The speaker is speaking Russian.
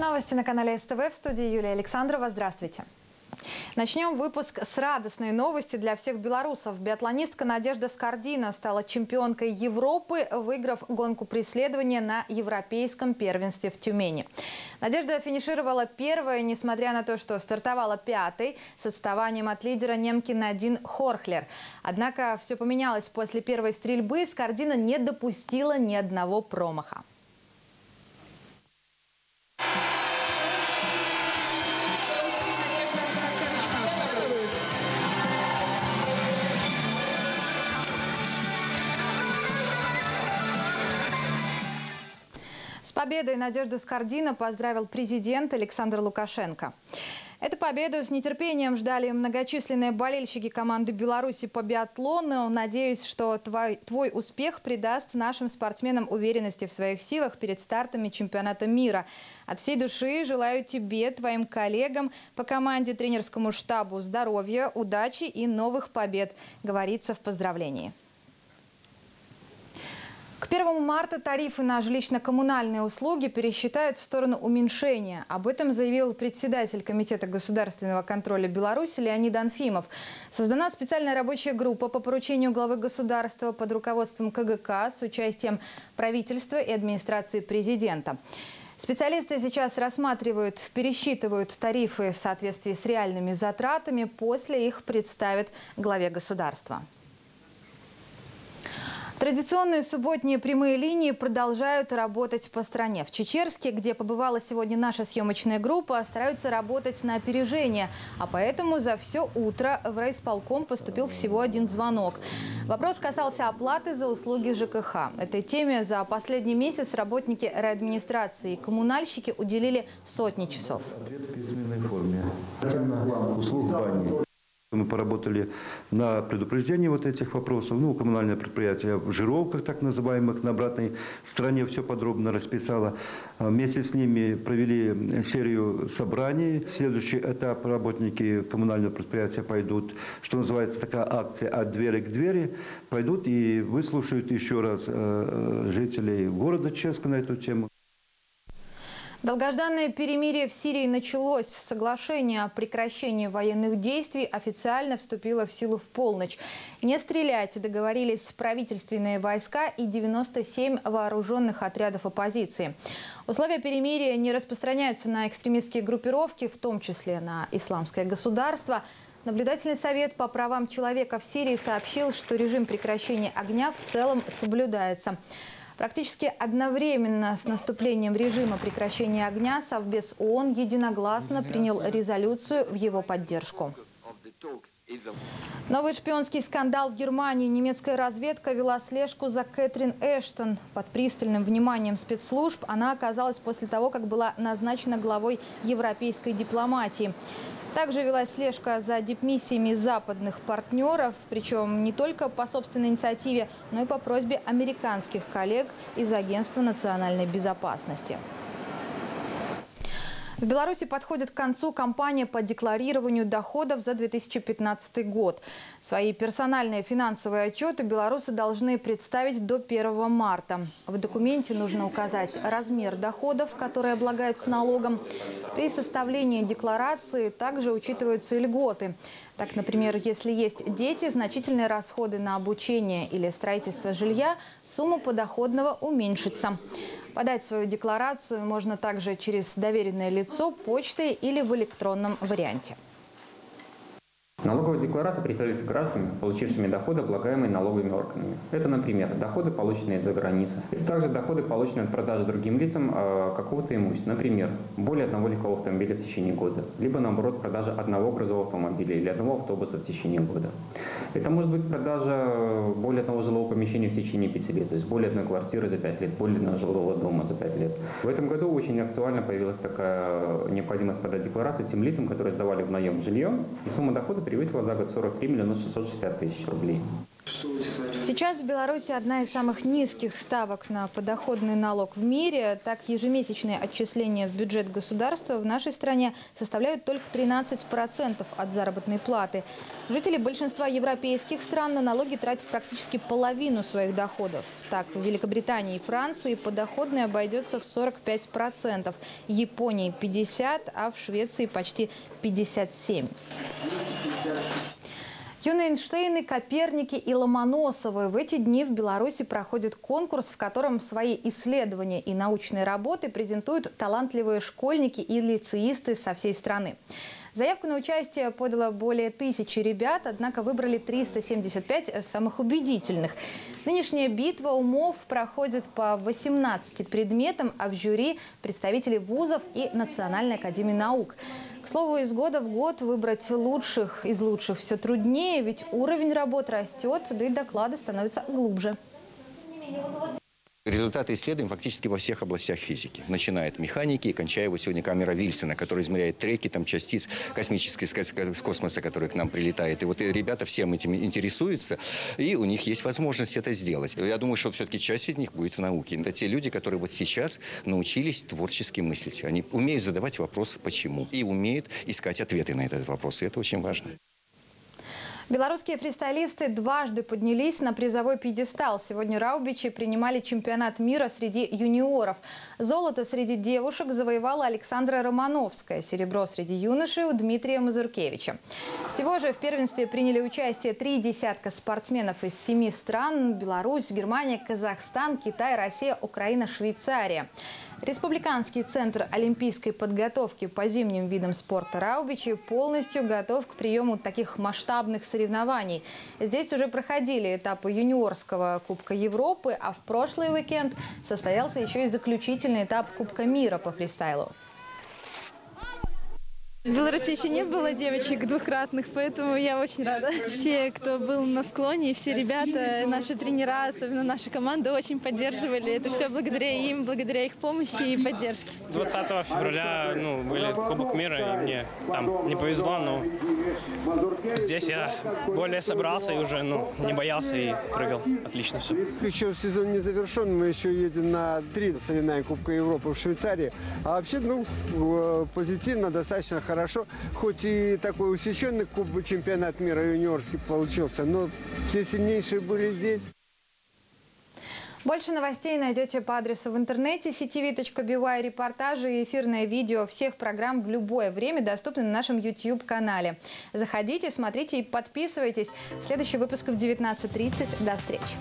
Новости на канале СТВ в студии Юлия Александрова. Здравствуйте. Начнем выпуск с радостной новости для всех белорусов. Биатлонистка Надежда Скордина стала чемпионкой Европы, выиграв гонку преследования на европейском первенстве в Тюмени. Надежда финишировала первой, несмотря на то, что стартовала пятой с отставанием от лидера немки Надин Хорхлер. Однако все поменялось после первой стрельбы. Скордина не допустила ни одного промаха. Победой Надежду Скордина поздравил президент Александр Лукашенко. Эту победу с нетерпением ждали многочисленные болельщики команды Беларуси по биатлону. Надеюсь, что твой, твой успех придаст нашим спортсменам уверенности в своих силах перед стартами чемпионата мира. От всей души желаю тебе, твоим коллегам по команде, тренерскому штабу здоровья, удачи и новых побед, говорится в поздравлении. К 1 марта тарифы на жилищно-коммунальные услуги пересчитают в сторону уменьшения. Об этом заявил председатель Комитета государственного контроля Беларуси Леонид Анфимов. Создана специальная рабочая группа по поручению главы государства под руководством КГК с участием правительства и администрации президента. Специалисты сейчас рассматривают, пересчитывают тарифы в соответствии с реальными затратами. После их представят главе государства. Традиционные субботние прямые линии продолжают работать по стране. В Чечерске, где побывала сегодня наша съемочная группа, стараются работать на опережение. А поэтому за все утро в райисполком поступил всего один звонок. Вопрос касался оплаты за услуги ЖКХ. Этой теме за последний месяц работники райадминистрации и коммунальщики уделили сотни часов. услуг бани. Мы поработали на предупреждении вот этих вопросов. Ну, коммунальное предприятие в жировках, так называемых, на обратной стороне все подробно расписало. А вместе с ними провели серию собраний. Следующий этап работники коммунального предприятия пойдут, что называется такая акция «От двери к двери», пойдут и выслушают еще раз э, жителей города Ческа на эту тему. Долгожданное перемирие в Сирии началось. Соглашение о прекращении военных действий официально вступило в силу в полночь. Не стрелять договорились правительственные войска и 97 вооруженных отрядов оппозиции. Условия перемирия не распространяются на экстремистские группировки, в том числе на исламское государство. Наблюдательный совет по правам человека в Сирии сообщил, что режим прекращения огня в целом соблюдается. Практически одновременно с наступлением режима прекращения огня Совбез ООН единогласно принял резолюцию в его поддержку. Новый шпионский скандал в Германии. Немецкая разведка вела слежку за Кэтрин Эштон. Под пристальным вниманием спецслужб она оказалась после того, как была назначена главой европейской дипломатии. Также велась слежка за дипмиссиями западных партнеров, причем не только по собственной инициативе, но и по просьбе американских коллег из Агентства национальной безопасности. В Беларуси подходит к концу кампания по декларированию доходов за 2015 год. Свои персональные финансовые отчеты белорусы должны представить до 1 марта. В документе нужно указать размер доходов, которые облагаются налогом. При составлении декларации также учитываются льготы. Так, например, если есть дети, значительные расходы на обучение или строительство жилья, сумма подоходного уменьшится. Подать свою декларацию можно также через доверенное лицо, почтой или в электронном варианте. Налоговая декларация представляется гражданами, получившими доходы, облагаемые налоговыми органами. Это, например, доходы, полученные из-за границы. Это также доходы, полученные от продажи другим лицам э, какого-то имущества. Например, более одного легкового автомобиля в течение года. Либо, наоборот, продажа одного грузового автомобиля или одного автобуса в течение года. Это может быть продажа более одного жилого помещения в течение пяти лет. То есть более одной квартиры за пять лет, более одного жилого дома за пять лет. В этом году очень актуально появилась такая необходимость подать декларацию тем лицам, которые сдавали в наем жилье. И сумма дохода превысила за год 43 миллиона 660 тысяч рублей. Сейчас в Беларуси одна из самых низких ставок на подоходный налог в мире. Так, ежемесячные отчисления в бюджет государства в нашей стране составляют только 13% от заработной платы. Жители большинства европейских стран на налоги тратят практически половину своих доходов. Так, в Великобритании и Франции подоходный обойдется в 45%, Японии 50%, а в Швеции почти 57%. Юные Коперники и Ломоносовы. В эти дни в Беларуси проходит конкурс, в котором свои исследования и научные работы презентуют талантливые школьники и лицеисты со всей страны. Заявку на участие подало более тысячи ребят, однако выбрали 375 самых убедительных. Нынешняя битва умов проходит по 18 предметам, а в жюри представители вузов и Национальной академии наук. К слову, из года в год выбрать лучших из лучших все труднее, ведь уровень работ растет, да и доклады становятся глубже. Результаты исследований фактически во всех областях физики. Начиная от механики и кончая вот сегодня камера Вильсона, которая измеряет треки там, частиц космической с космоса, которые к нам прилетают. И вот и ребята всем этим интересуются, и у них есть возможность это сделать. Я думаю, что все-таки часть из них будет в науке. Это те люди, которые вот сейчас научились творчески мыслить. Они умеют задавать вопросы «почему?» и умеют искать ответы на этот вопрос. И это очень важно. Белорусские фристайлисты дважды поднялись на призовой пьедестал. Сегодня раубичи принимали чемпионат мира среди юниоров. Золото среди девушек завоевала Александра Романовская. Серебро среди юношей у Дмитрия Мазуркевича. Всего же в первенстве приняли участие три десятка спортсменов из семи стран. Беларусь, Германия, Казахстан, Китай, Россия, Украина, Швейцария. Республиканский центр олимпийской подготовки по зимним видам спорта Раубичи полностью готов к приему таких масштабных соревнований. Здесь уже проходили этапы юниорского Кубка Европы, а в прошлый уикенд состоялся еще и заключительный этап Кубка мира по фристайлу. В Беларуси еще не было девочек двухкратных, поэтому я очень рада. Все, кто был на склоне, все ребята, наши тренера, особенно наша команда, очень поддерживали. Это все благодаря им, благодаря их помощи и поддержке. 20 февраля ну, были Кубок мира, и мне там не повезло, но здесь я более собрался и уже ну, не боялся и прыгал. Отлично все. Еще сезон не завершен, мы еще едем на три соревнования Кубка Европы в Швейцарии. А вообще, ну, э, позитивно, достаточно хорошо хорошо. Хоть и такой усеченный куб чемпионат мира юниорский получился, но все сильнейшие были здесь. Больше новостей найдете по адресу в интернете ctv.by. Репортажи и эфирное видео всех программ в любое время доступны на нашем YouTube-канале. Заходите, смотрите и подписывайтесь. Следующий выпуск в 19.30. До встречи.